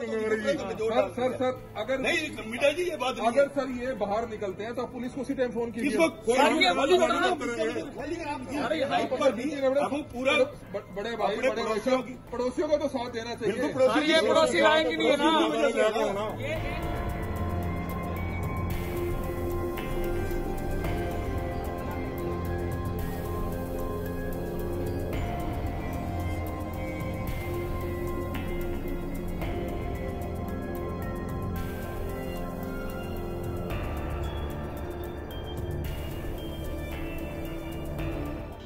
है sir sir sir अगर नहीं मीडिया जी ये बात अगर सर ये बाहर निकलते हैं तो आप पुलिस को उसी टाइम फ़ोन कीजिए। पर बड़े भाई बड़े पड़ोसियों को तो साथ देना चाहिए। पड़ोसी सर, ये पड़ोसी आएँगे नहीं है ना।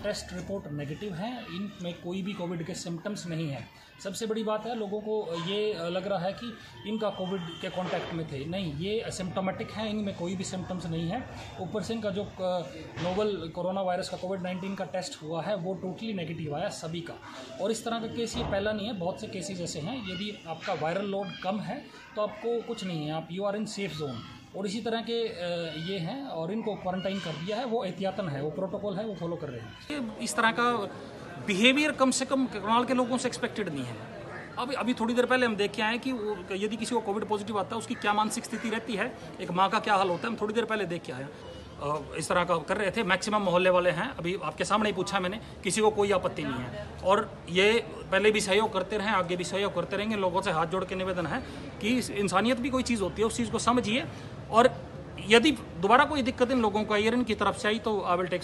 टेस्ट रिपोर्ट नेगेटिव है, इनमें कोई भी कोविड के सिम्टम्स नहीं है। सबसे बड़ी बात है, लोगों को ये लग रहा है कि इनका कोविड के कांटेक्ट में थे। नहीं, ये असिम्टोमेटिक है, इनमें कोई भी सिम्टम्स नहीं है। ऊपर से इनका जो नोवल कोरोना वायरस का कोविड 19 का टेस्ट हुआ है, वो टोटली नेगेटिव आया सभी का। और इस तरह का केस ये पहला नहीं है, बहुत से केसेज ऐसे हैं यदि आपका वायरल लोड कम है तो आपको कुछ नहीं है, आप you are in safe zone और इसी तरह के ये हैं और इनको क्वारंटाइन कर दिया है। वो एहतियातन है, वो प्रोटोकॉल है, वो फॉलो कर रहे हैं। इस तरह का बिहेवियर कम से कम करनाल के लोगों से एक्सपेक्टेड नहीं है। अब, अभी थोड़ी देर पहले हम देख के आए कि यदि किसी को कोविड पॉजिटिव आता है, उसकी क्या मानसिक स्थिति रहती है, एक माँ का क्या हाल होता है, हम थोड़ी देर पहले देख के आए इस तरह का कर रहे थे मैक्सिमम मोहल्ले वाले हैं। अभी आपके सामने ही पूछा मैंने, किसी को कोई आपत्ति नहीं है। और ये पहले भी सहयोग करते रहे, आगे भी सहयोग करते रहेंगे। लोगों से हाथ जोड़ के निवेदन है कि इंसानियत भी कोई चीज़ होती है, उस चीज़ को समझिए। और यदि दोबारा कोई दिक्कत इन लोगों को आई इनकी तरफ़ से आई तो आई विल टेक